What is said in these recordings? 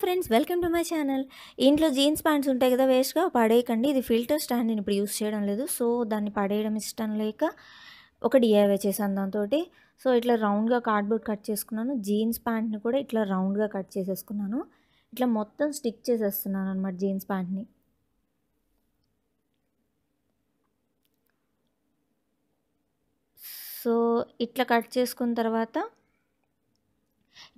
Friends welcome to my channel. ఇంట్లో jeans pants ఉంటాయి కదా వేస్ట్గా పడేయకండి. ఇది ఫిల్టర్ స్టాండ్ నేను ఇప్పుడు యూస్ చేయడం లేదు. సో దాన్ని పడేయడం ఇష్టం లేక ఒక డిఐవై చేశాను దాంతో సో ఇట్లా రౌండ్గా కార్డ్బోర్డ్ కట్ చేసుకున్నాను. జీన్స్ ప్యాంట్ని కూడా ఇట్లా రౌండ్గా కట్ చేసేసుకున్నాను. ఇట్లా మొత్తం స్టిక్ చేసేస్తున్నాను అనమాట జీన్స్ ప్యాంట్ని. సో ఇట్లా కట్ చేసుకున్న తర్వాత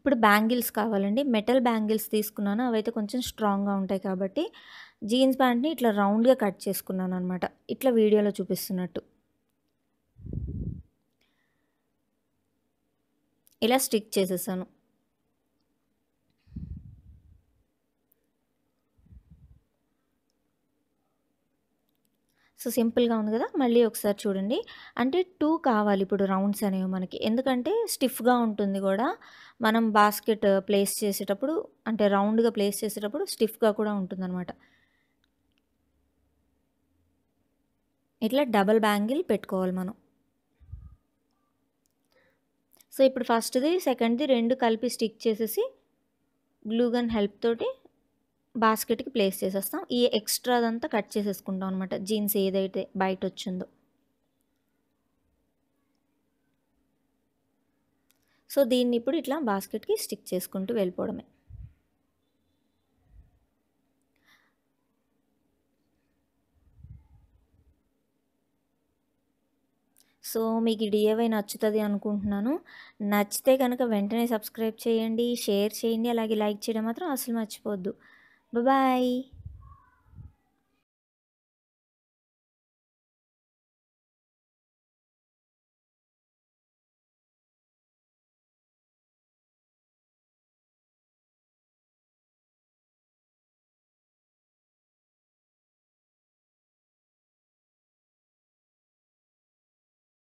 ఇప్పుడు బ్యాంగిల్స్ కావాలండి. మెటల్ బ్యాంగిల్స్ తీసుకున్నాను. అవైతే కొంచెం స్ట్రాంగ్గా ఉంటాయి కాబట్టి జీన్స్ ప్యాంట్ని ఇట్లా రౌండ్గా కట్ చేసుకున్నాను అనమాట ఇట్లా వీడియోలో చూపిస్తున్నట్టు. ఇలా స్టిక్ చేసేసాను. సో సింపుల్గా ఉంది కదా మళ్ళీ ఒకసారి చూడండి. అంటే టూ కావాలి ఇప్పుడు రౌండ్స్ అనేవి మనకి. ఎందుకంటే స్టిఫ్గా ఉంటుంది కూడా. మనం బాస్కెట్ ప్లేస్ చేసేటప్పుడు అంటే రౌండ్గా ప్లేస్ చేసేటప్పుడు స్టిఫ్గా కూడా ఉంటుంది అనమాట ఇట్లా డబల్ బ్యాంగిల్ పెట్టుకోవాలి మనం. సో ఇప్పుడు ఫస్ట్ది సెకండ్ది రెండు కలిపి స్టిక్ చేసేసి గ్లూగన్ హెల్ప్ తోటి బాస్కెట్కి ప్లేస్ చేసేస్తాం. ఈ ఎక్స్ట్రాదంతా కట్ చేసేసుకుంటాం అనమాట జీన్స్ ఏదైతే బయట వచ్చిందో సో దీన్ని ఇప్పుడు ఇట్లా బాస్కెట్కి స్టిక్ చేసుకుంటూ వెళ్ళిపోవడమే. సో మీకు ఈ డిఏవై నచ్చుతుంది అనుకుంటున్నాను. నచ్చితే కనుక వెంటనే సబ్స్క్రైబ్ చేయండి షేర్ చేయండి అలాగే లైక్ చేయడం మాత్రం అసలు మర్చిపోద్దు Bye-bye.